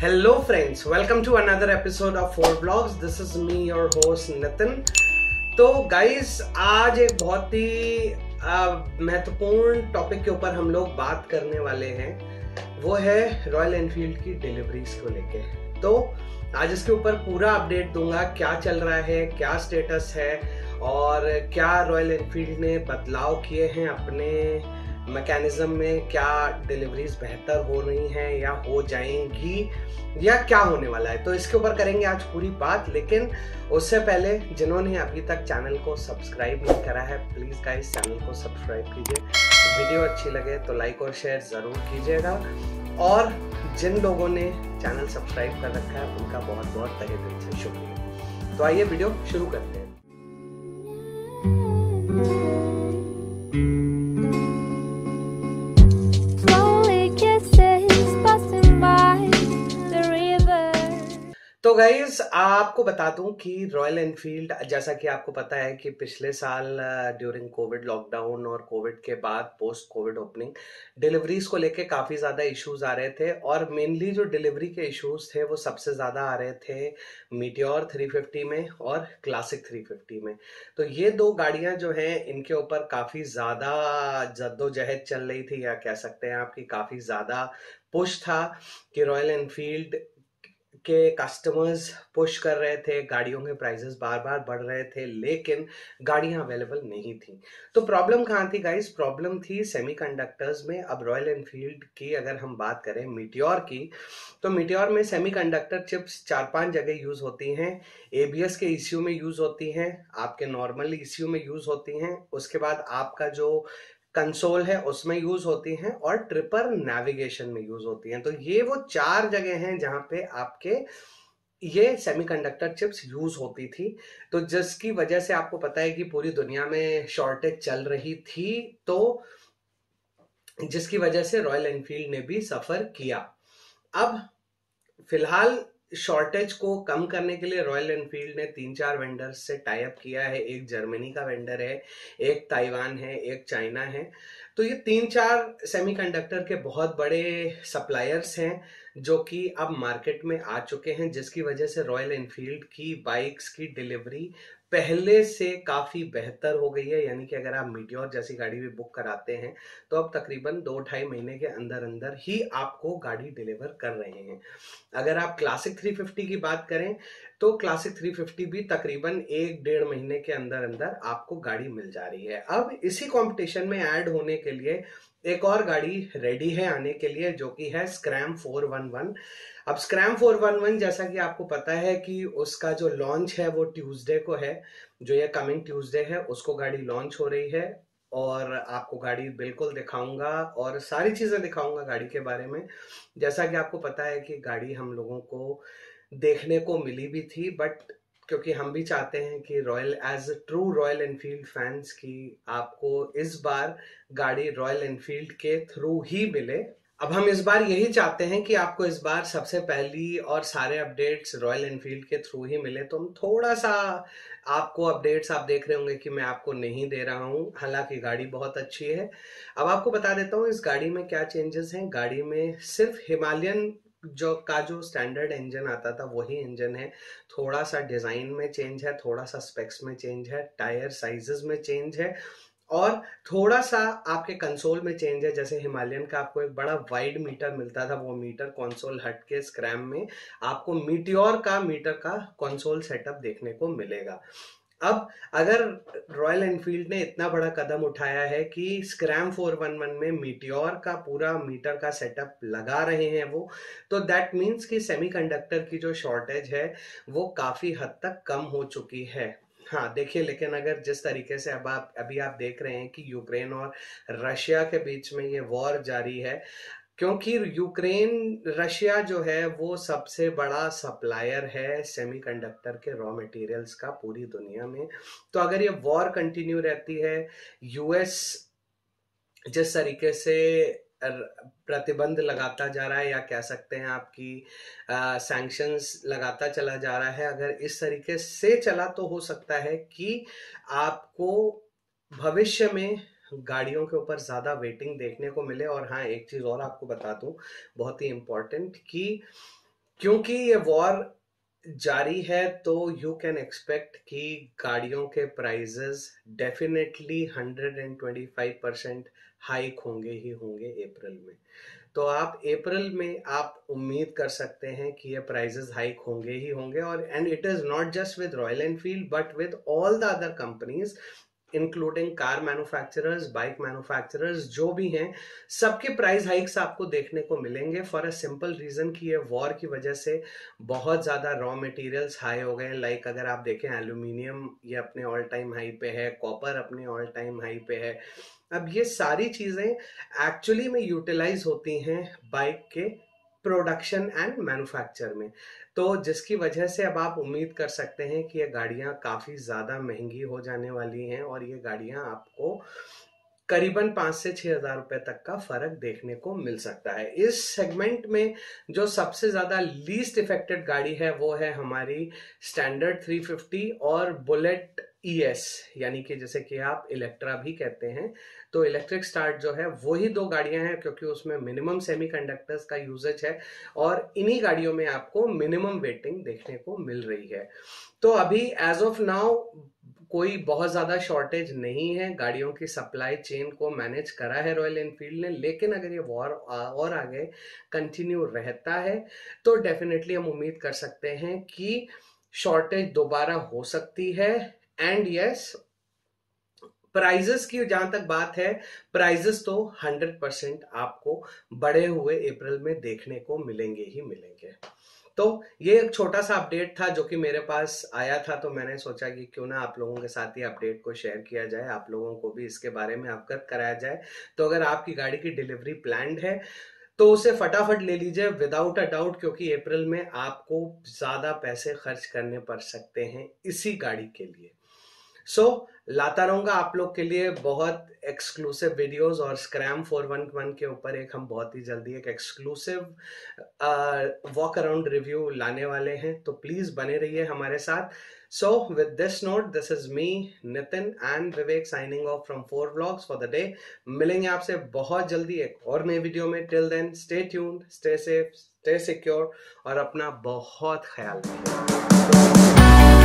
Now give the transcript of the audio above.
Hello, friends. Welcome to another episode of Four Blogs. This is me, your host Nitin. तो guys आज एक बहुत ही महत्वपूर्ण topic के ऊपर हम लोग बात करने वाले हैं वो है रॉयल एनफील्ड की डिलीवरीज को लेके तो आज इसके ऊपर पूरा अपडेट दूँगा क्या चल रहा है क्या स्टेटस है और क्या रॉयल एनफील्ड ने बदलाव किए हैं अपने मैकेनिज्म में क्या डिलीवरीज बेहतर हो रही हैं या हो जाएँगी या क्या होने वाला है? तो इसके ऊपर करेंगे आज पूरी बात, लेकिन उससे पहले जिन्होंने अभी तक चैनल को सब्सक्राइब नहीं करा है प्लीज़ का इस चैनल को सब्सक्राइब कीजिए। वीडियो अच्छी लगे तो लाइक और शेयर ज़रूर कीजिएगा। और जिन लोगों ने चैनल सब्सक्राइब कर रखा है, उनका बहुत बहुत तहे दिल से शुक्रिया। तो आइए वीडियो शुरू करते हैं। तो गाइज़ आपको बता दूँ कि रॉयल एनफील्ड जैसा कि आपको पता है कि पिछले साल ड्यूरिंग कोविड लॉकडाउन और कोविड के बाद पोस्ट कोविड ओपनिंग डिलीवरीज को लेके काफ़ी ज़्यादा इश्यूज़ आ रहे थे और मेनली जो डिलीवरी के इश्यूज़ थे, वो सबसे ज़्यादा आ रहे थे मीटियोर 350 में और क्लासिक 350 में। तो ये दो गाड़ियाँ जो हैं, इनके ऊपर काफ़ी ज़्यादा जद्दोजहद चल रही थी या कह सकते हैं आपकी काफ़ी ज़्यादा पुश था कि रॉयल एनफील्ड के कस्टमर्स पुश कर रहे थे, गाड़ियों के प्राइसेस बार बार बढ़ रहे थे, लेकिन गाड़ियाँ अवेलेबल नहीं थी। तो प्रॉब्लम कहाँ थी गाइस प्रॉब्लम थी सेमीकंडक्टर्स में। अब रॉयल एनफील्ड की अगर हम बात करें मिट्योर की तो मीटियोर में सेमीकंडक्टर चिप्स चार पाँच जगह यूज़ होती हैं। एबीएस के ईसीयू में यूज़ होती हैं, आपके नॉर्मल ईसीयू में यूज़ होती हैं। उसके बाद आपका जो कंसोल है, उसमें यूज़ होती हैं और ट्रिपर नेविगेशन में यूज़ होती हैं। तो ये वो चार जगह हैं जहाँ पे आपके ये सेमीकंडक्टर चिप्स यूज़ होती थी। तो जिसकी वजह से आपको पता है कि पूरी दुनिया में शॉर्टेज चल रही थी तो जिसकी वजह से रॉयल एनफील्ड ने भी सफ़र किया। अब फ़िलहाल शॉर्टेज को कम करने के लिए रॉयल एनफील्ड ने तीन चार वेंडर्स से टाई अप किया है। एक जर्मनी का वेंडर है, एक ताइवान है, एक चाइना है। तो ये तीन चार सेमीकंडक्टर के बहुत बड़े सप्लायर्स हैं, जो कि अब मार्केट में आ चुके हैं, जिसकी वजह से रॉयल एनफील्ड की बाइक्स की डिलीवरी पहले से काफ़ी बेहतर हो गई है, यानी कि अगर आप मीटियोर जैसी गाड़ी भी बुक कराते हैं तो अब तकरीबन दो ढाई महीने के अंदर अंदर ही आपको गाड़ी डिलीवर कर रहे हैं। अगर आप क्लासिक 350 की बात करें तो क्लासिक 350 भी तकरीबन एक डेढ़ महीने के अंदर अंदर आपको गाड़ी मिल जा रही है। अब इसी कंपटीशन में ऐड होने के लिए एक और गाड़ी रेडी है आने के लिए, जो कि है स्क्रैम 411 अब स्क्रैम 411 जैसा कि आपको पता है कि उसका जो लॉन्च है वो ट्यूसडे को है, जो ये कमिंग ट्यूसडे है, उसको गाड़ी लॉन्च हो रही है और आपको गाड़ी बिल्कुल दिखाऊँगा और सारी चीज़ें दिखाऊँगा गाड़ी के बारे में। जैसा कि आपको पता है कि गाड़ी हम लोगों को देखने को मिली भी थी बट क्योंकि हम भी चाहते हैं कि royal as a true Royal Enfield fans की आपको इस बार गाड़ी रॉयल एनफील्ड के थ्रू ही मिले। अब हम इस बार यही चाहते हैं कि आपको इस बार सबसे पहली और सारे अपडेट्स रॉयल एनफील्ड के थ्रू ही मिले। तो हम थोड़ा सा आपको अपडेट्स आप देख रहे होंगे कि मैं आपको नहीं दे रहा हूँ। हालाँकि गाड़ी बहुत अच्छी है। अब आपको बता देता हूँ, इस गाड़ी में क्या चेंजेस हैं। गाड़ी में सिर्फ़ हिमालयन जो का जो स्टैंडर्ड इंजन आता था, वही इंजन है। थोड़ा सा डिज़ाइन में चेंज है, थोड़ा सा स्पेक्स में चेंज है टायर साइजेस में चेंज है और थोड़ा सा आपके कंसोल में चेंज है। जैसे हिमालयन का आपको एक बड़ा वाइड मीटर मिलता था, वो मीटर कंसोल हट के स्क्रैम में आपको मीटियोर का मीटर का कंसोल सेटअप देखने को मिलेगा। अब अगर रॉयल एनफील्ड ने इतना बड़ा कदम उठाया है कि स्क्रैम 411 में मीटियोर का पूरा मीटर का सेटअप लगा रहे हैं वो तो दैट मीन्स कि सेमीकंडक्टर की जो शॉर्टेज है, वो काफ़ी हद तक कम हो चुकी है। हाँ देखिए, लेकिन अगर जिस तरीके से अब आप, अभी आप देख रहे हैं कि यूक्रेन और रशिया के बीच में ये वॉर जारी है क्योंकि यूक्रेन, रशिया जो है, वो सबसे बड़ा सप्लायर है सेमीकंडक्टर के रॉ मटेरियल्स का पूरी दुनिया में। तो अगर ये वॉर कंटिन्यू रहती है यूएस जिस तरीके से प्रतिबंध लगाता जा रहा है या कह सकते हैं आपकी सैंक्शंस लगाता चला जा रहा है, अगर इस तरीके से चला तो हो सकता है कि आपको भविष्य में गाड़ियों के ऊपर ज़्यादा वेटिंग देखने को मिले और हाँ एक चीज़ और आपको बता दूँ, बहुत ही इम्पोर्टेंट कि क्योंकि ये वॉर जारी है तो यू कैन एक्सपेक्ट कि गाड़ियों के प्राइजेस डेफिनेटली 125 परसेंट हाइक होंगे ही होंगे अप्रैल में। तो आप अप्रैल में आप उम्मीद कर सकते हैं कि ये प्राइजेस हाइक होंगे ही होंगे और and it is not just with Royal Enfield but with all the other companies including car manufacturers bike manufacturers जो भी हैं, सबके प्राइस हाइक्स आपको देखने को मिलेंगे। फॉर अ सिंपल रीजन कि ये वॉर की वजह से बहुत ज़्यादा रॉ मटेरियल्स हाई हो गए लाइक अगर आप देखें एल्यूमिनियम ये अपने ऑल टाइम हाई पे है कॉपर अपने ऑल टाइम हाई पे है। अब ये सारी चीज़ें एक्चुअली में यूटिलाइज होती हैं बाइक के प्रोडक्शन एंड मैन्युफैक्चर में। तो जिसकी वजह से अब आप उम्मीद कर सकते हैं कि ये गाड़ियाँ काफ़ी ज़्यादा महँगी हो जाने वाली हैं और ये गाड़ियाँ आपको करीबन पाँच से छह हज़ार रुपए तक का फ़र्क देखने को मिल सकता है। इस सेगमेंट में जो सबसे ज़्यादा लीस्ट इफेक्टेड गाड़ी है, वो है हमारी स्टैंडर्ड 350 और बुलेट ईएस e यानी कि जैसे कि आप इलेक्ट्रा भी कहते हैं तो इलेक्ट्रिक स्टार्ट जो है वही दो गाड़ियाँ हैं, क्योंकि उसमें मिनिमम सेमीकंडक्टर्स का यूजेज है और इन्हीं गाड़ियों में आपको मिनिमम वेटिंग देखने को मिल रही है। तो अभी एज ऑफ़ नाउ कोई बहुत ज़्यादा शॉर्टेज नहीं है। गाड़ियों की सप्लाई चेन को मैनेज करा है रॉयल एनफील्ड ने लेकिन अगर ये वॉर और आगे कंटिन्यू रहता है तो डेफिनेटली हम उम्मीद कर सकते हैं कि शॉर्टेज दोबारा हो सकती है। एंड यस yes, प्राइजेस की जहाँ तक बात है प्राइजेस तो 100 परसेंट आपको बढ़े हुए अप्रैल में देखने को मिलेंगे ही मिलेंगे। तो ये एक छोटा सा अपडेट था जो कि मेरे पास आया था तो मैंने सोचा कि क्यों ना आप लोगों के साथ ही अपडेट को शेयर किया जाए, आप लोगों को भी इसके बारे में अवगत कराया जाए। तो अगर आपकी गाड़ी की डिलीवरी प्लान है तो उसे फटाफट ले लीजिए विदाउट अ डाउट क्योंकि अप्रैल में आपको ज़्यादा पैसे खर्च करने पड़ सकते हैं इसी गाड़ी के लिए। सो so, लाता रहूँगा आप लोग के लिए बहुत एक्सक्लूसिव वीडियोस और स्क्रैम 411 के ऊपर एक हम बहुत ही जल्दी एक एक्सक्लूसिव वॉक अराउंड रिव्यू लाने वाले हैं। तो प्लीज़ बने रहिए हमारे साथ। So with this note this is me Nitin and Vivek signing off from four blogs for the day मिलेंगे आपसे बहुत जल्दी एक और नए वीडियो में। Till then stay tuned stay safe stay secure और अपना बहुत ख्याल रखिए।